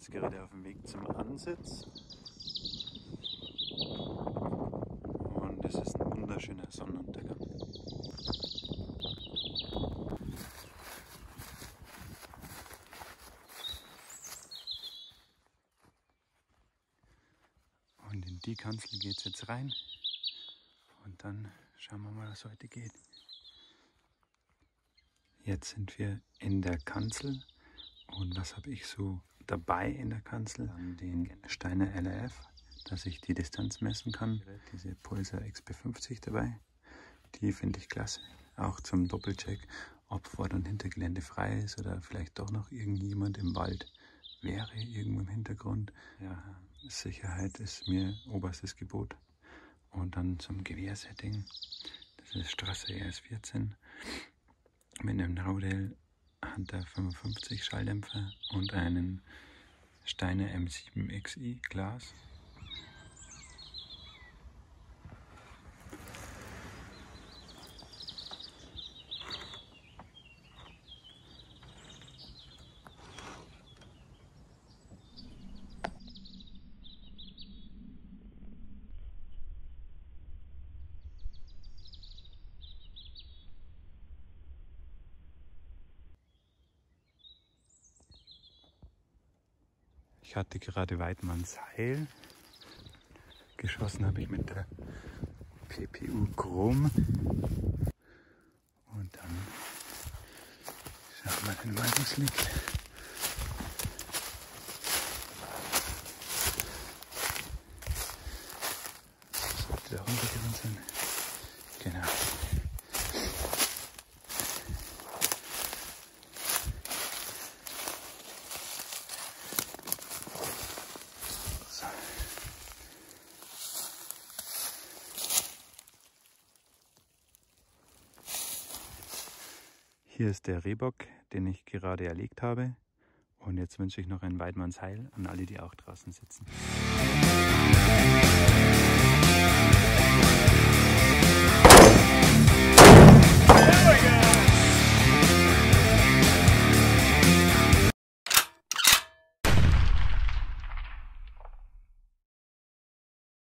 jetzt gerade auf dem Weg zum Ansitz. Und es ist ein wunderschöner Sonnenuntergang. Und in die Kanzel geht es jetzt rein. Und dann schauen wir mal, was heute geht. Jetzt sind wir in der Kanzel. Und was habe ich so dabei in der Kanzel? Dann den Steiner LRF, dass ich die Distanz messen kann. Diese Pulsar XP50 dabei. Die finde ich klasse. Auch zum Doppelcheck, ob Vor- und Hintergelände frei ist oder vielleicht doch noch irgendjemand im Wald wäre, irgendwo im Hintergrund. Ja, Sicherheit ist mir oberstes Gebot. Und dann zum Gewehrsetting. Das ist Strasse RS14 mit einem Raudel Hunter 55 Schalldämpfer und einen Steiner M7 XI Glas. Ich hatte gerade Weidmanns Heil. Geschossen habe ich mit der PPU Chrom. Und dann schauen wir mal, wo es liegt. Sollte da runtergegangen sein. Genau. So. Hier ist der Rehbock, den ich gerade erlegt habe. Und jetzt wünsche ich noch ein Weidmanns Heil an alle, die auch draußen sitzen.